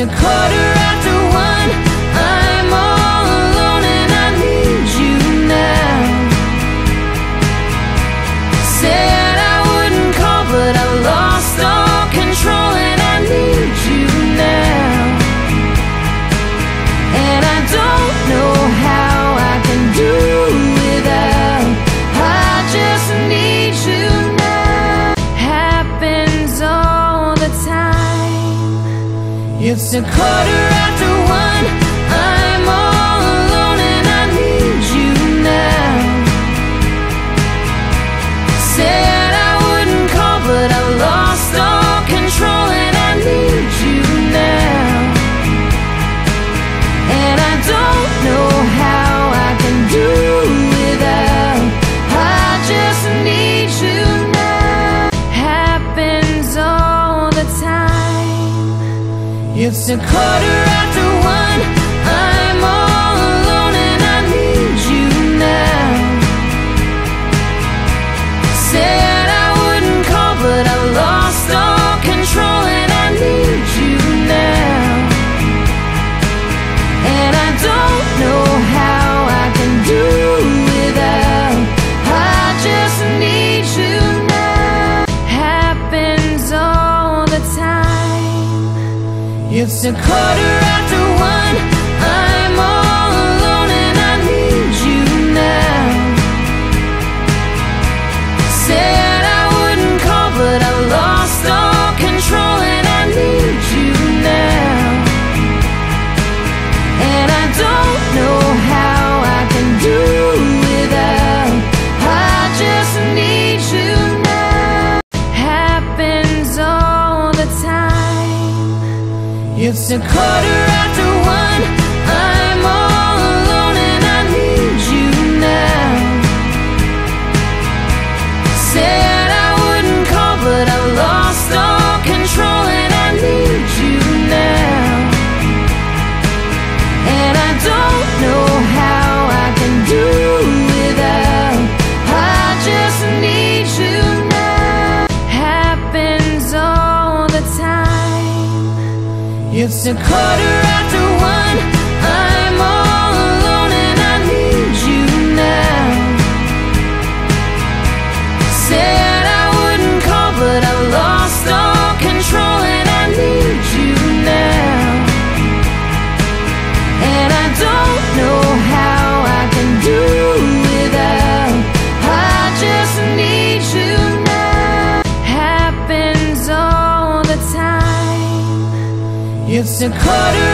a quarter quarter It's a quarter after quarter It's a quarter after a quarter quarter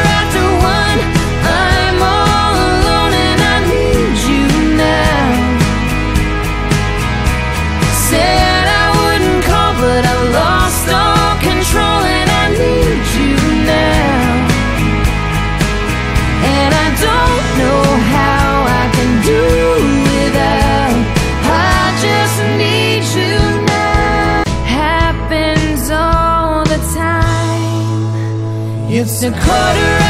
It's a quarter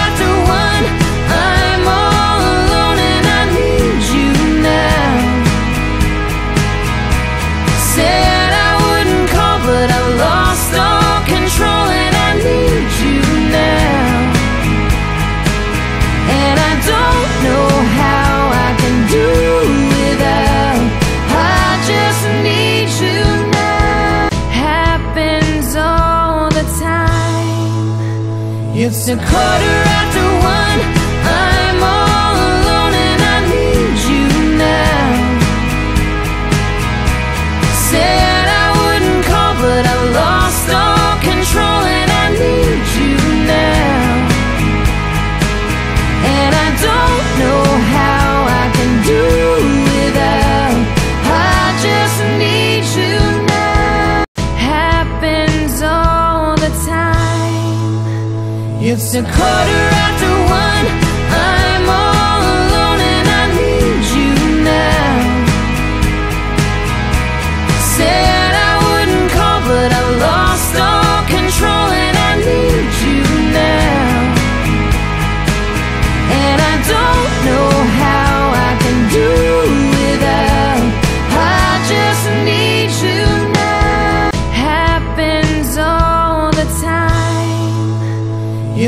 quarter a quarter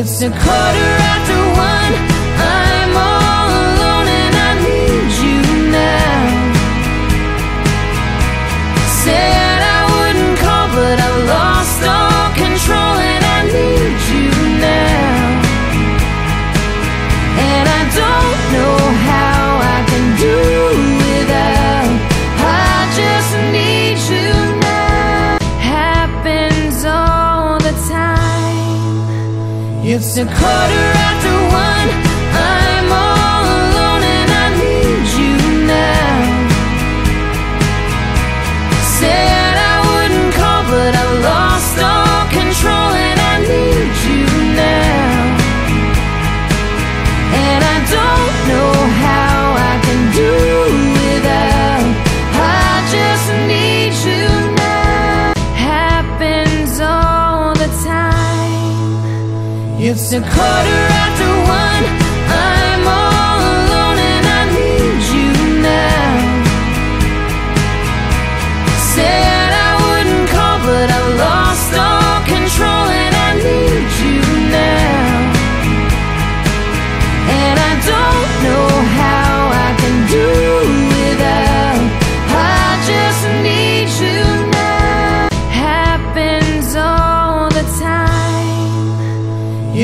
It's a quarter after It's a quarter after It's a quarter after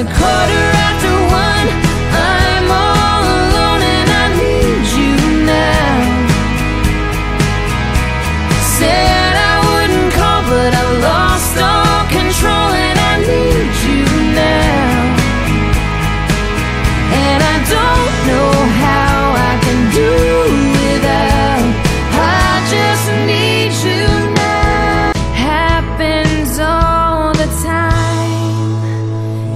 a quarter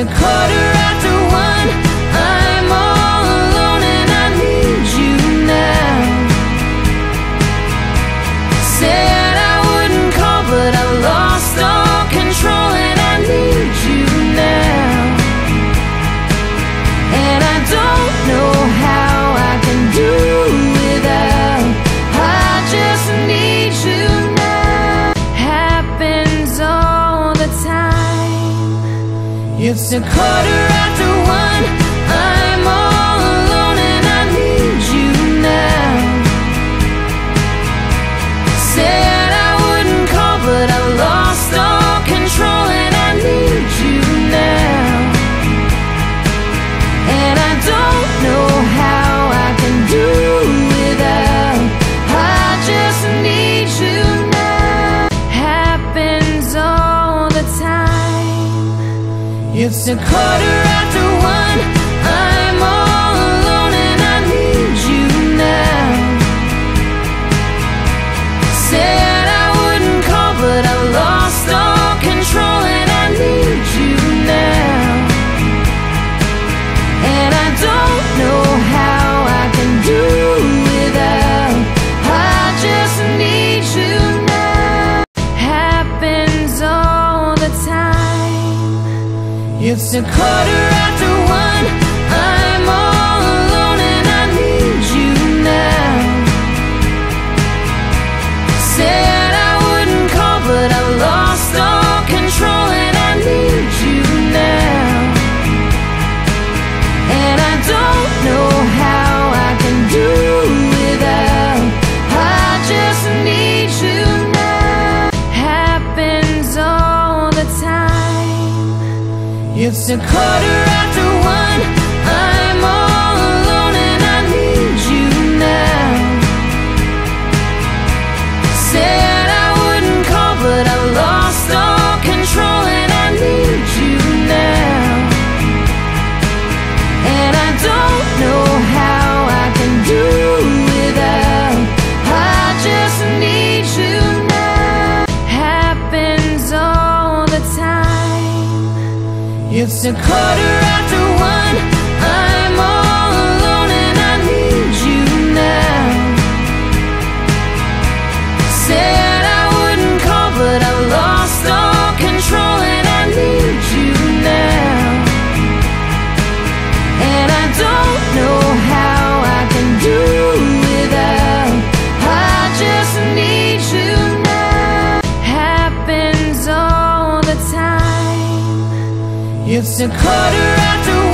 a quarter quarter It's a quarter after quarter a quarter It's a quarter after It's a quarter after